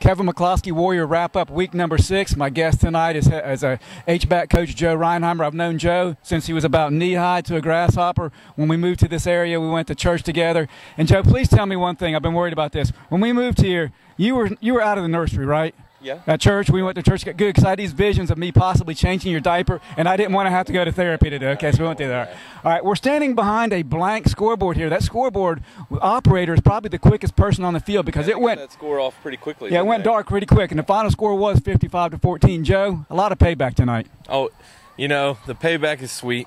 Kevin McCloskey, Warrior, wrap up week number six. My guest tonight is, is a H-back coach, Joe Reinheimer. I've known Joe since he was about knee-high to a grasshopper. When we moved to this area, we went to church together. And Joe, please tell me one thing. I've been worried about this. When we moved here, you were you were out of the nursery, right? Yeah. At church, we went to church. Get good, because I had these visions of me possibly changing your diaper, and I didn't want to have to go to therapy to today. Okay, so we went through there. All right, we're standing behind a blank scoreboard here. That scoreboard operator is probably the quickest person on the field because it went that score off pretty quickly. yeah, it went dark pretty quick, and the final score was 55 to 14. Joe, a lot of payback tonight. Oh, you know the payback is sweet.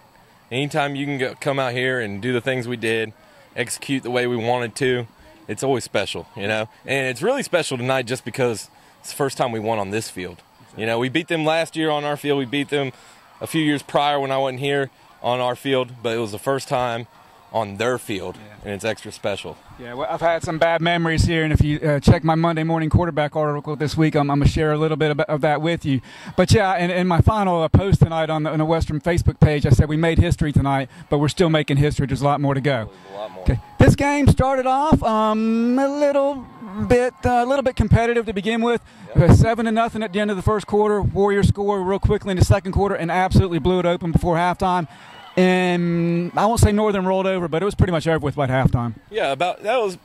Anytime you can go, come out here and do the things we did, execute the way we wanted to, it's always special, you know. And it's really special tonight just because it's the first time we won on this field. You know, we beat them last year on our field. We beat them a few years prior when I wasn't here on our field, but it was the first time on their field, and it's extra special. Yeah, well, I've had some bad memories here, and if you uh, check my Monday morning quarterback article this week, I'm, I'm going to share a little bit of, of, that with you. But yeah, in, in my final uh, post tonight on the, on the Western Facebook page, I said we made history tonight, but we're still making history. There's a lot more to go. A lot more. Okay, this game started off um, a little bit uh, a little bit competitive to begin with. Yep. Seven to nothing at the end of the first quarter. Warriors score real quickly in the second quarter and absolutely blew it open before halftime. And I won't say Northern rolled over, but it was pretty much over with by halftime. Yeah, about that was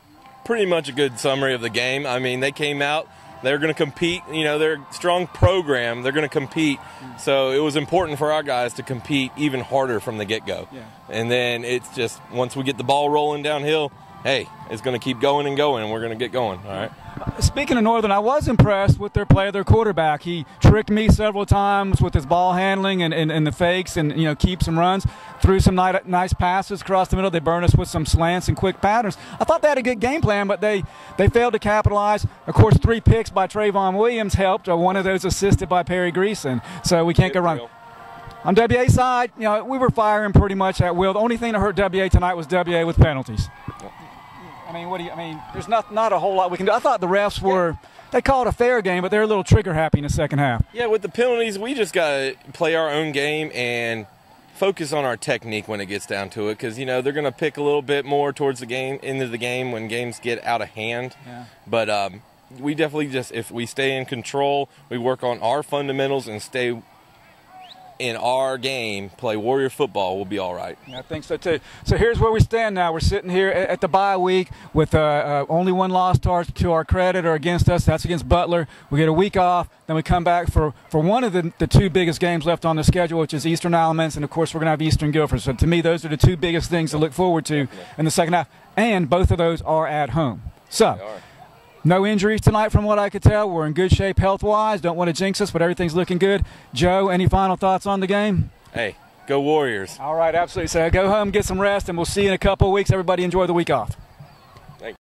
pretty much a good summary of the game. I mean, they came out, they're going to compete. You know, they're a strong program. They're going to compete. So it was important for our guys to compete even harder from the get go. Yeah. And then it's just once we get the ball rolling downhill, hey, it's going to keep going and going, and we're going to get going. All right. Speaking of Northern, I was impressed with their play, their quarterback. He tricked me several times with his ball handling and, and, and the fakes and, you know, keep some runs. Threw some nice passes across the middle. They burned us with some slants and quick patterns. I thought they had a good game plan, but they, they failed to capitalize. Of course, three picks by Trayvon Williams helped. Uh, one of those assisted by Perry Greason. So we can't go wrong. On WA side, you know, we were firing pretty much at will. The only thing that hurt WA tonight was WA with penalties. I mean, what do you? I mean, there's not not a whole lot we can do. I thought the refs were. They called it a fair game, but they're a little trigger happy in the second half. Yeah, with the penalties, we just got to play our own game and focus on our technique when it gets down to it because you know they're going to pick a little bit more towards the game into the game when games get out of hand yeah. but um, we definitely just if we stay in control we work on our fundamentals and stay in our game, play Warrior football, we'll be all right. Yeah, I think so too. So here's where we stand now. We're sitting here at the bye week with uh, uh, only one loss to our, to our credit or against us. That's against Butler. We get a week off, then we come back for, for one of the, the two biggest games left on the schedule, which is Eastern Alamance, and of course we're going to have Eastern Guilford. So to me, those are the two biggest things to look forward to in the second half, and both of those are at home. So. No injuries tonight, from what I could tell. We're in good shape health wise. Don't want to jinx us, but everything's looking good. Joe, any final thoughts on the game? Hey, go Warriors. All right, absolutely. So go home, get some rest, and we'll see you in a couple of weeks. Everybody enjoy the week off.